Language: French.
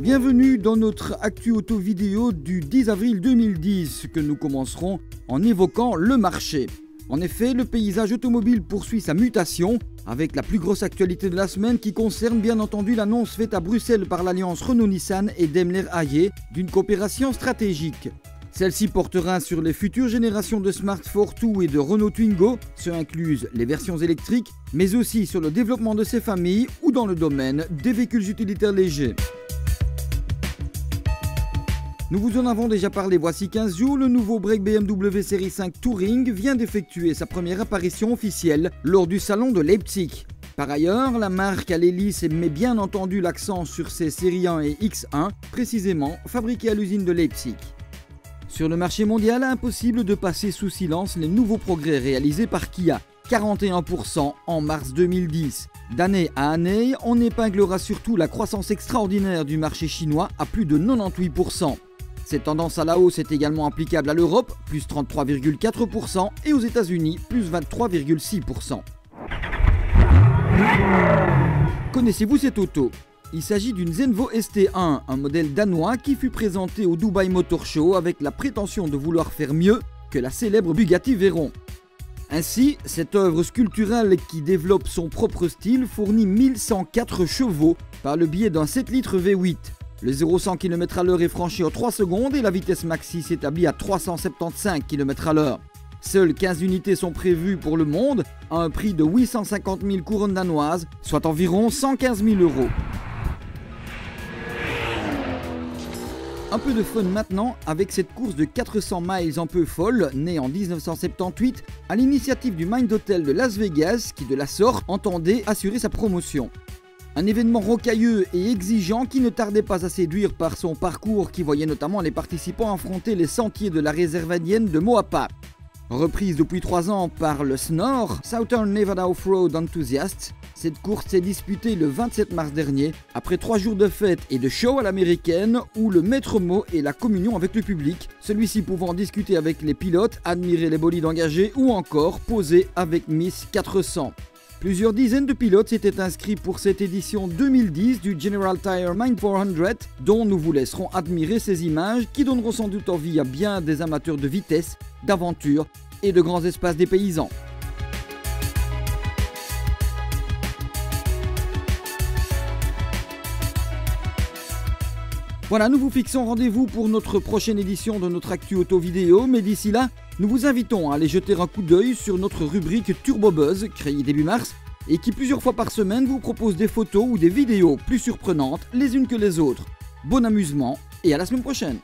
Bienvenue dans notre actu auto vidéo du 10 avril 2010 que nous commencerons en évoquant le marché. En effet, le paysage automobile poursuit sa mutation avec la plus grosse actualité de la semaine qui concerne bien entendu l'annonce faite à Bruxelles par l'alliance Renault-Nissan et Daimler-Haye d'une coopération stratégique. Celle-ci portera sur les futures générations de Smart 42 et de Renault Twingo, ce incluse les versions électriques, mais aussi sur le développement de ces familles ou dans le domaine des véhicules utilitaires légers. Nous vous en avons déjà parlé voici 15 jours, le nouveau break BMW Série 5 Touring vient d'effectuer sa première apparition officielle lors du salon de Leipzig. Par ailleurs, la marque à l'hélice met bien entendu l'accent sur ses séries 1 et X1, précisément fabriquées à l'usine de Leipzig. Sur le marché mondial, impossible de passer sous silence les nouveaux progrès réalisés par Kia. 41% en mars 2010. D'année à année, on épinglera surtout la croissance extraordinaire du marché chinois à plus de 98%. Cette tendance à la hausse est également applicable à l'Europe, plus 33,4%, et aux États-Unis, plus 23,6%. Connaissez-vous cette auto? Il s'agit d'une Zenvo ST1, un modèle danois qui fut présenté au Dubai Motor Show avec la prétention de vouloir faire mieux que la célèbre Bugatti Veyron. Ainsi, cette œuvre sculpturale qui développe son propre style fournit 1104 chevaux par le biais d'un 7 litres V8. Le 0-100 km à l'heure est franchi en 3 secondes et la vitesse maxi s'établit à 375 km à l'heure. Seules 15 unités sont prévues pour le monde à un prix de 850 000 couronnes danoises, soit environ 115 000 euros. Un peu de fun maintenant avec cette course de 400 miles un peu folle, née en 1978 à l'initiative du Mind Hotel de Las Vegas qui de la sorte entendait assurer sa promotion. Un événement rocailleux et exigeant qui ne tardait pas à séduire par son parcours qui voyait notamment les participants affronter les sentiers de la réserve indienne de Moapa. Reprise depuis trois ans par le SNOR, Southern Nevada Off-Road Enthusiasts, cette course s'est disputée le 27 mars dernier, après trois jours de fête et de show à l'américaine, où le maître mot est la communion avec le public, celui-ci pouvant discuter avec les pilotes, admirer les bolides engagés ou encore poser avec Miss 400. Plusieurs dizaines de pilotes s'étaient inscrits pour cette édition 2010 du General Tire Mind 400, dont nous vous laisserons admirer ces images qui donneront sans doute envie à bien des amateurs de vitesse, d'aventure et de grands espaces des paysans. Voilà, nous vous fixons rendez-vous pour notre prochaine édition de notre Actu Auto Vidéo, mais d'ici là, nous vous invitons à aller jeter un coup d'œil sur notre rubrique Turbo Buzz, créée début mars, et qui plusieurs fois par semaine vous propose des photos ou des vidéos plus surprenantes les unes que les autres. Bon amusement et à la semaine prochaine